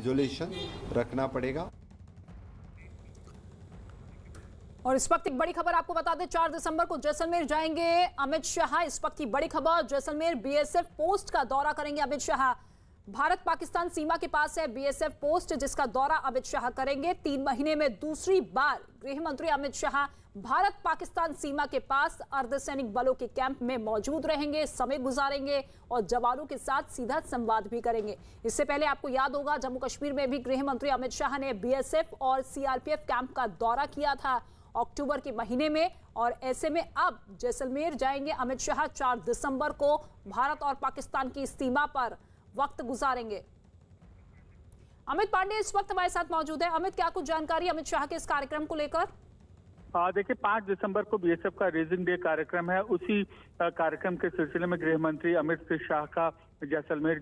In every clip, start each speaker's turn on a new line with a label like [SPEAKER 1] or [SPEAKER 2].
[SPEAKER 1] Isolation रखना पड़ेगा।
[SPEAKER 2] और इस वक्त एक बड़ी खबर आपको बता दें, चार दिसंबर को जैसलमेर जाएँगे अमित शाह। इस वक्त की बड़ी खबर, जैसलमेर बीएसएफ पोस्ट का दौरा करेंगे अमित शाह। भारत पाकिस्तान सीमा के पास है बीएसएफ पोस्ट, जिसका दौरा अमित शाह करेंगे। तीन महीने में दूसरी बार गृह मंत्री अमित शाह भारत पाकिस्तान सीमा के पास अर्धसैनिक बलों के कैंप में मौजूद रहेंगे, समय गुजारेंगे और जवानों के साथ सीधा संवाद भी करेंगे। इससे पहले आपको याद होगा जम्मू कश्मीर में भी गृह मंत्री अमित शाह ने बीएसएफ और सीआरपीएफ कैंप का दौरा किया था अक्टूबर के महीने में और ऐसे में अब जैसलमेर जाएँगे अमित शाह चार दिसंबर को भारत और पाकिस्तान की सीमा पर। वक्त गुजारेंगे। अमित पांडे इस वक्त हमारे साथ मौजूद है। अमित, क्या कुछ जानकारी अमित शाह के इस कार्यक्रम को लेकर?
[SPEAKER 3] देखिए, पाँच दिसंबर को बीएसएफ का रेजिंग डे कार्यक्रम है। उसी कार्यक्रम के सिलसिले में गृह मंत्री अमित शाह का जैसलमेर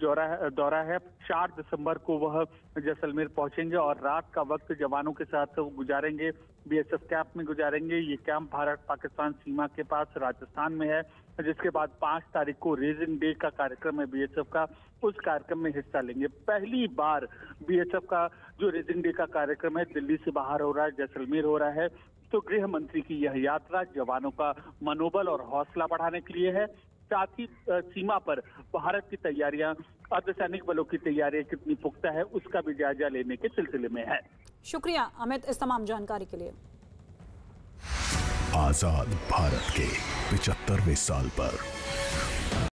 [SPEAKER 3] दौरा है। चार दिसंबर को वह जैसलमेर पहुँचेंगे और रात का वक्त जवानों के साथ गुजारेंगे। बीएसएफ कैंप में गुजारेंगे। ये कैंप भारत पाकिस्तान सीमा के पास राजस्थान में है, जिसके बाद पाँच तारीख को रेजिंग डे का कार्यक्रम है बीएसएफ का। उस कार्यक्रम में हिस्सा लेंगे। पहली बार बीएसएफ का जो रेजिंग डे का कार्यक्रम है, दिल्ली से बाहर हो रहा है, जैसलमेर हो रहा है। तो गृह मंत्री की यह यात्रा जवानों का मनोबल और हौसला बढ़ाने के लिए है। साथ ही सीमा पर भारत की तैयारियाँ अर्धसैनिक बलों की तैयारियाँ कितनी पुख्ता है उसका भी जायजा लेने के सिलसिले में है।
[SPEAKER 2] शुक्रिया अमित इस तमाम जानकारी के लिए।
[SPEAKER 4] आज़ाद भारत के पिचहत्तरवे साल पर।